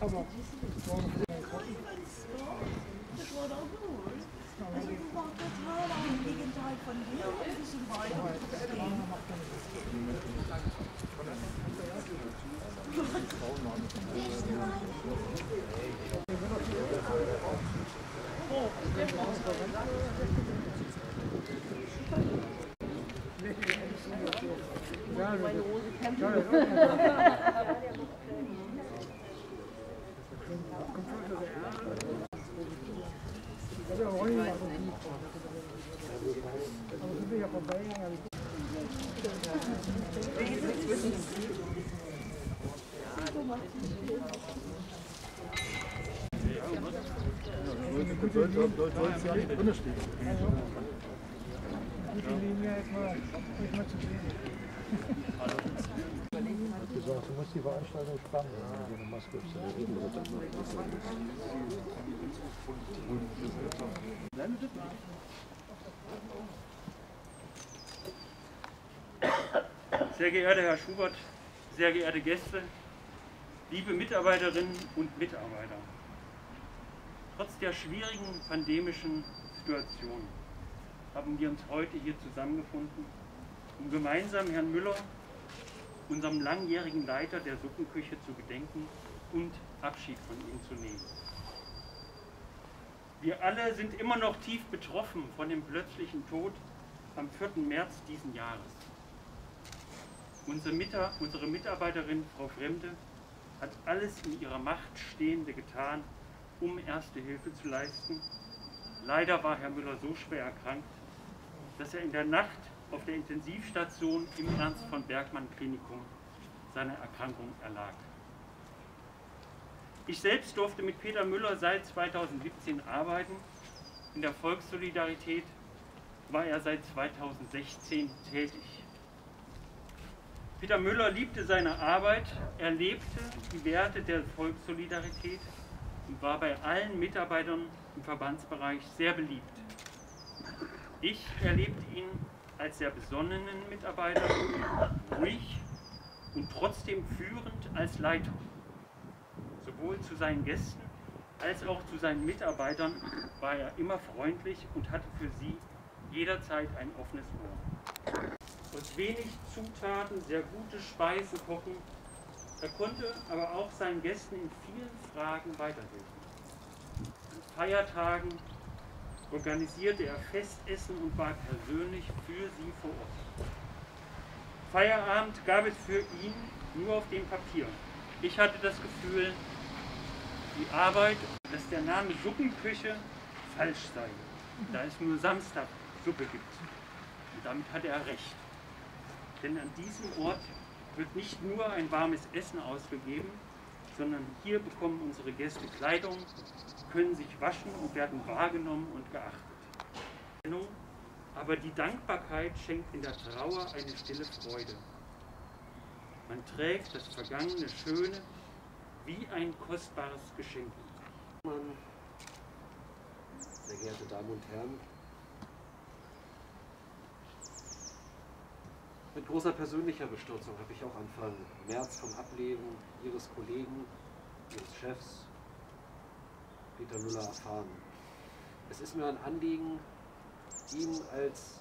Also du warst total am Gegenteil von dir und bist im Weiter Es ja nicht drin stehen. Gesagt, du musst die Veranstaltung spannen, wenn du eine Maske Sehr geehrter Herr Schubert, sehr geehrte Gäste, liebe Mitarbeiterinnen und Mitarbeiter. Trotz der schwierigen pandemischen Situation haben wir uns heute hier zusammengefunden, um gemeinsam Herrn Müller, unserem langjährigen Leiter der Suppenküche, zu gedenken und Abschied von ihm zu nehmen. Wir alle sind immer noch tief betroffen von dem plötzlichen Tod am 4. März diesen Jahres. Unsere, Mita unsere Mitarbeiterin Frau Fremde hat alles in ihrer Macht Stehende getan, um Erste Hilfe zu leisten. Leider war Herr Müller so schwer erkrankt, dass er in der Nacht auf der Intensivstation im Ernst von Bergmann Klinikum seiner Erkrankung erlag. Ich selbst durfte mit Peter Müller seit 2017 arbeiten. In der Volkssolidarität war er seit 2016 tätig. Peter Müller liebte seine Arbeit, er lebte die Werte der Volkssolidarität und war bei allen Mitarbeitern im Verbandsbereich sehr beliebt. Ich erlebte ihn als sehr besonnenen Mitarbeiter, ruhig und trotzdem führend als Leiter. Sowohl zu seinen Gästen als auch zu seinen Mitarbeitern war er immer freundlich und hatte für sie jederzeit ein offenes Ohr. Aus wenig Zutaten sehr gute Speise kochen, er konnte aber auch seinen Gästen in vielen Fragen weiterhelfen. An Feiertagen organisierte er Festessen und war persönlich für sie vor Ort. Feierabend gab es für ihn nur auf dem Papier. Ich hatte das Gefühl, die Arbeit, dass der Name Suppenküche falsch sei, da es nur Samstag Suppe gibt. Und damit hatte er recht. Denn an diesem Ort wird nicht nur ein warmes Essen ausgegeben, sondern hier bekommen unsere Gäste Kleidung, können sich waschen und werden wahrgenommen und geachtet. Aber die Dankbarkeit schenkt in der Trauer eine stille Freude. Man trägt das vergangene Schöne wie ein kostbares Geschenk. Sehr geehrte Damen und Herren, mit großer persönlicher Bestürzung habe ich auch Anfang März vom Ableben Ihres Kollegen, Ihres Chefs, Peter Müller, erfahren. Es ist mir ein Anliegen, ihm als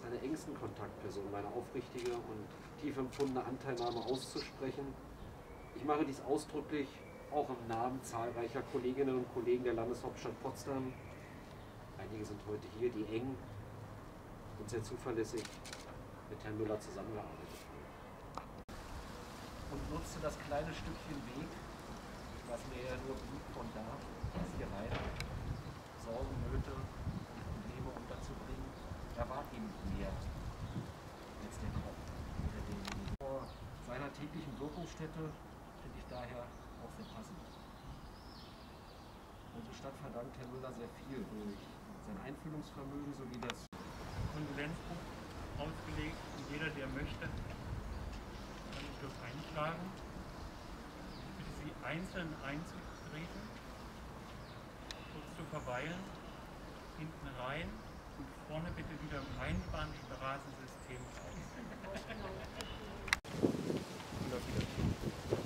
seine engsten Kontaktperson meine aufrichtige und tief empfundene Anteilnahme auszusprechen. Ich mache dies ausdrücklich auch im Namen zahlreicher Kolleginnen und Kollegen der Landeshauptstadt Potsdam. Einige sind heute hier, die eng und sehr zuverlässig mit Herrn Müller zusammengearbeitet haben. Und nutzte das kleine Stückchen Weg, was mir ja nur blieb von da, bis hier rein, Sorgen, Nöte und Probleme unterzubringen. Da war eben mehr als der Kopf oder den Vor seiner täglichen Wirkungsstätte finde ich daher auch sehr passend. Unsere Stadt verdankt Herrn Müller sehr viel durch sein Einfühlungsvermögen sowie das Kondolenzbuch ausgelegt und jeder, der möchte, kann sich dort eintragen. Ich bitte Sie einzeln einzutreten, kurz zu verweilen, hinten rein und vorne bitte wieder im Einbahnstraßensystem aus. Und auf.